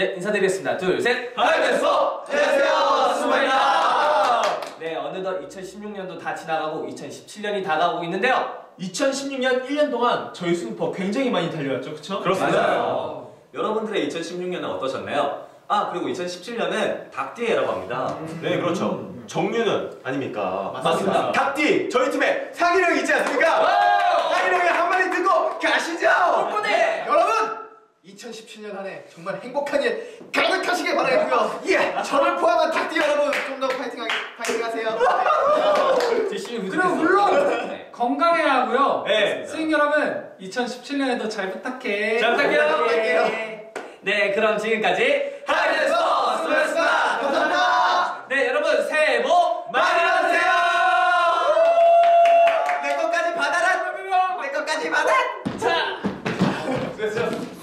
네, 인사드리겠습니다. 둘, 셋. 하이데스포! 안녕하세요, 스마입니다. 네, 어느덧 2016년도 다 지나가고 2017년이 다가오고 있는데요. 2016년 1년 동안 저희 스누퍼 굉장히 많이 달려왔죠, 그쵸? 맞아요. 여러분들의 2016년은 어떠셨나요? 아 그리고 2017년은 닭띠해라고 합니다. 네, 그렇죠. 정유는 아닙니까? 맞습니다. 닭띠! 저희 팀에 상일형 있지 않습니까? 2017년 한 해 정말 행복한 일 가득하시길 바라고요. 예, 저를 포함한 닭띠 여러분 좀 더 파이팅 하세요. 제시는 그럼 물론 네. 건강해야 하고요. 네. 스윙 여러분 2017년에도 잘 부탁해. 잘 부탁해요. 잘 부탁해요. 네, 그럼 지금까지 하이에서 스매스마 감사합니다. 네, 여러분 새해 복 많이 받으세요. 내 것까지 받아라. 내 것까지 받아. 자. 됐어.